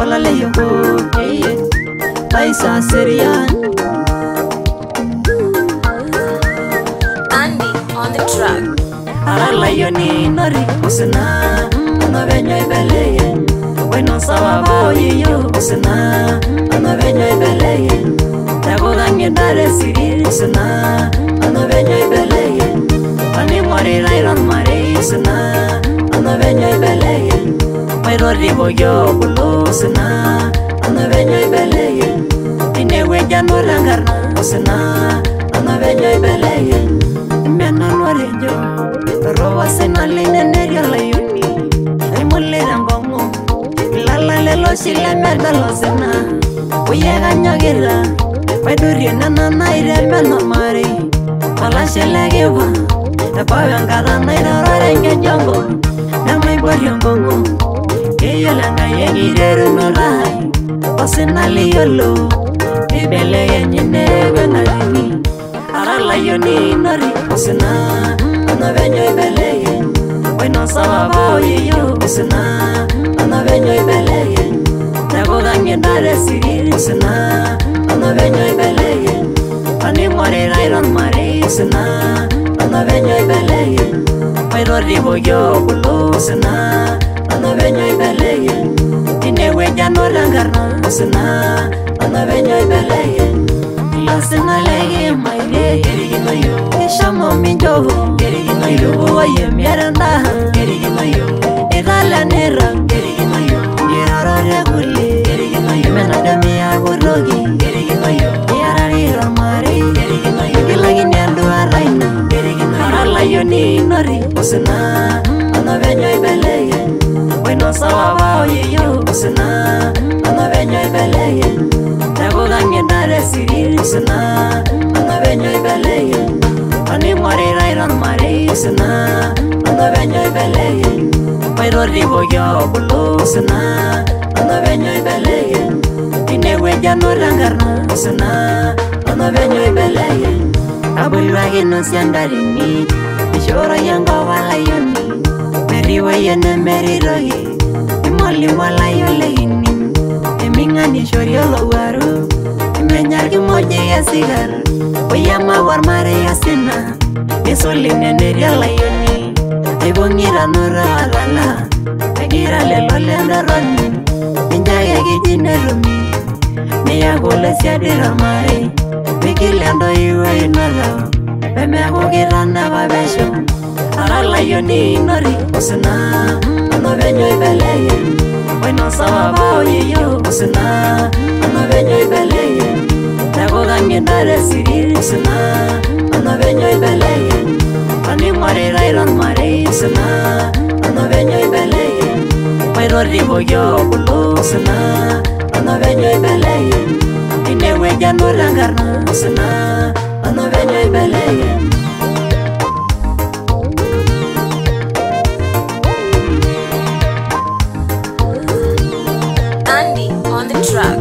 kolaleyoko eye Laizah Serian. Andy on the track. aralayoni nori usina ano venyo ibeleye. Bueno sawa boyiyo usina ano venyo ibeleye. Tagogange dare siri usina ano venyo ibeleye. Ani morira iron mare usina ano venyo mairori boyo bulu usina ano venyo ibeleye ineweja norangarna usina ano venyo ibeleye menanorejo roba senalineneriyo layuni aimulira ngongo ilalale shile medalosina uyeganyagira paidurie nena nairemeno mari malashelegiva epawenkata nairorore ngejongo nemaiborio ngongo keyolengayegirerunorai osinaliyolo ibelegenyinebenalini aralayoni nori usina iyolanga yengiderunolai osinaliyolo ibeleyenyinewengayini aralayyoninori osina onovenyo ibeleyen oinosawavaoyiyo osina onovenyo ibeleyen negogangindaresiri osina onovenyo ibeleyen oning'orirairon mari osina onovenyo ibeleyen oirorivoyo kulo osina ona benyoi beleye dinewe jano langarna sena ona benyoi beleye ya sena lege maire geri gimayo esha momi njoho geri gimayo uwa ye miaranda geri gimayo edala nera geri gimayo yeraro regule geri gimayo menadami ya gurogi inori osena ona benyoi beleye usina Ano venyo ibeleye. Bueno sawa bao yo usina Ano venyo ibeleye. Animorira iron mari usina ano venyo ibeleye mairori boyo bulu usina ano venyo ibeleye ineweja norangarna usina ano venyo ibeleye abulwagino siandarini ishoro yango walayoni oliwalayo lehinim eminganishorio lowaru imenyargi moja ya sigar oyamawar mare ya sina nisulineneria layoni aibong'ira nora alala agira lelo lendaroni ninjake kijinerumi niyakulaisiadiromare mikilendo iwe inoro pemeku kitanapa pesho alalayoni inori osina ono penyo ibeleyen bueno sawa boyiyo usina ano venyo ibeleye tagogange dare siri usina ano venyo ibeleye animorira iron mari usina ano venyo ibeleye mairori boyo bulu usina ano venyo ibeleye ineweja norangarna track.